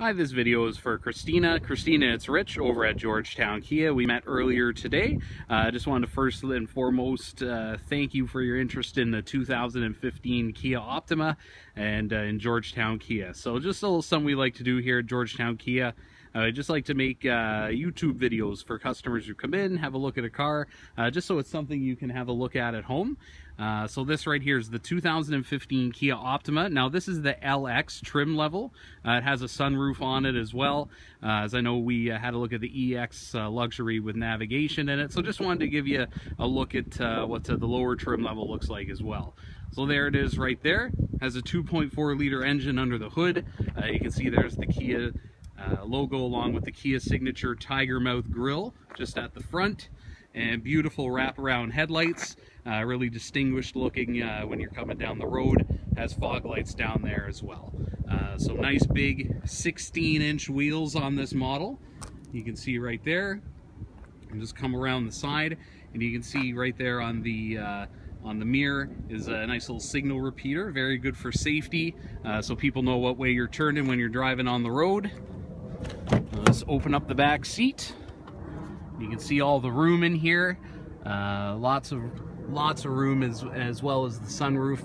Hi, this video is for Cristina. Cristina, it's Rich over at Georgetown Kia. We met earlier today. Uh, I uh, just wanted to first and foremost uh, thank you for your interest in the 2015 Kia Optima and uh, in Georgetown Kia. So just a little something we like to do here at Georgetown Kia. Uh, I just like to make uh, YouTube videos for customers who come in, have a look at a car, uh, just so it's something you can have a look at at home. Uh, so this right here is the 2015 Kia Optima. Now this is the LX trim level. Uh, it has a sunroof on it as well. Uh, as I know we had a look at the EX luxury with navigation in it. So just wanted to give you a look at what the lower trim level looks like as well. So there it is right there. Has a 2.4 liter engine under the hood. you can see there's the Kia uh, logo along with the Kia signature tiger mouth grille just at the front. And beautiful wraparound headlights uh, really distinguished looking uh, when you're coming down the road. Has fog lights down there as well. Uh, so nice big 16 inch wheels on this model. You can see right there. And just come around the side and you can see right there on the uh, on the mirror is a nice little signal repeater. Very good for safety uh, so people know what way you're turning when you're driving on the road Let's open up the back seat. You can see all the room in here. Uh, lots of lots of room as as well as the sunroof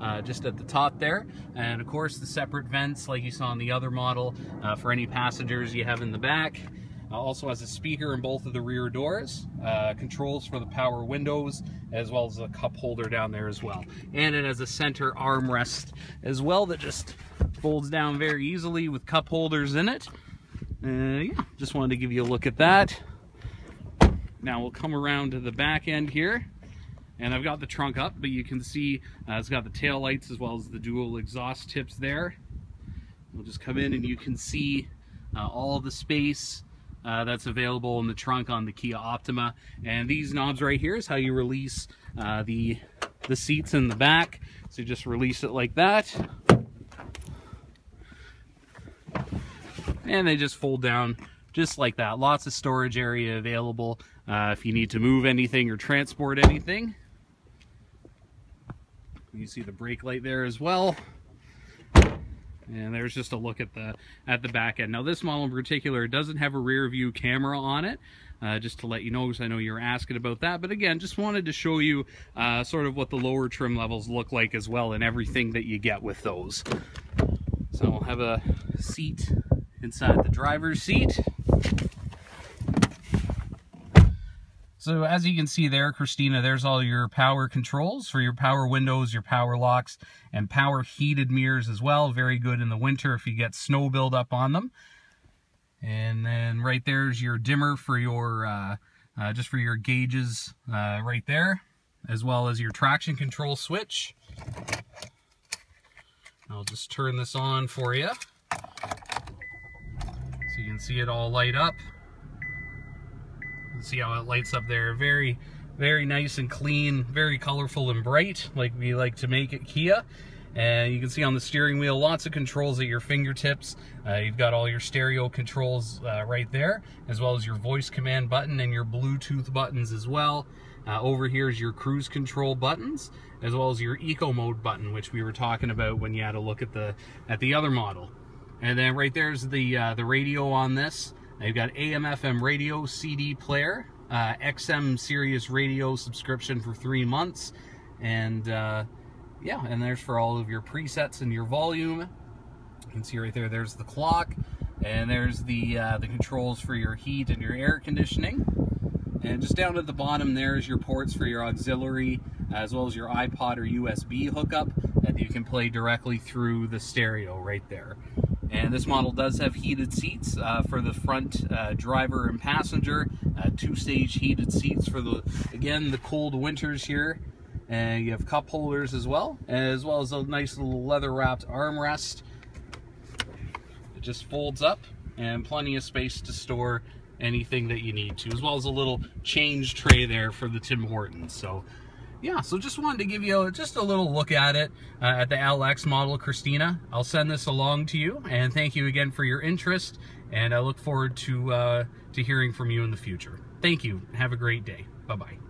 uh, just at the top there. And of course the separate vents like you saw in the other model uh, for any passengers you have in the back. Uh, also has a speaker in both of the rear doors, uh, controls for the power windows, as well as a cup holder down there as well. And it has a center armrest as well that just folds down very easily with cup holders in it. Uh, yeah, just wanted to give you a look at that. Now we'll come around to the back end here. And I've got the trunk up, but you can see uh, it's got the tail lights as well as the dual exhaust tips there. We'll just come in and you can see uh, all the space uh, that's available in the trunk on the Kia Optima. And these knobs right here is how you release uh, the, the seats in the back. So you just release it like that. And they just fold down just like that. Lots of storage area available uh, if you need to move anything or transport anything. You see the brake light there as well. And there's just a look at the at the back end. Now this model in particular doesn't have a rear view camera on it. Uh, just to let you know, because I know you're asking about that. But again, just wanted to show you uh, sort of what the lower trim levels look like as well and everything that you get with those. So have a seat inside the driver's seat. So as you can see there, Cristina, there's all your power controls for your power windows, your power locks, and power heated mirrors as well. Very good in the winter if you get snow buildup on them. And then right there's your dimmer for your, uh, uh, just for your gauges uh, right there, as well as your traction control switch. I'll just turn this on for you. Can see it all light up. See how it lights up there. Very, very nice and clean, very colorful and bright, like we like to make at Kia. And you can see on the steering wheel, lots of controls at your fingertips. Uh, you've got all your stereo controls uh, right there, as well as your voice command button and your Bluetooth buttons as well. Uh, over here is your cruise control buttons, as well as your eco mode button, which we were talking about when you had a look at the at the other model. And then right there's the uh, the radio on this. They've got AM FM radio, CD player, uh, XM Sirius radio subscription for three months, and uh, yeah, and there's for all of your presets and your volume. You can see right there. There's the clock, and there's the uh, the controls for your heat and your air conditioning. And just down at the bottom there is your ports for your auxiliary, as well as your iPod or USB hookup that you can play directly through the stereo right there. And this model does have heated seats uh, for the front uh, driver and passenger, uh, two-stage heated seats for the, again, the cold winters here. And you have cup holders as well, as well as a nice little leather-wrapped armrest. It just folds up and plenty of space to store anything that you need to, as well as a little change tray there for the Tim Hortons. So yeah, so just wanted to give you just a little look at it, uh, at the LX model, Cristina. I'll send this along to you, and thank you again for your interest, and I look forward to, uh, to hearing from you in the future. Thank you. Have a great day. Bye-bye.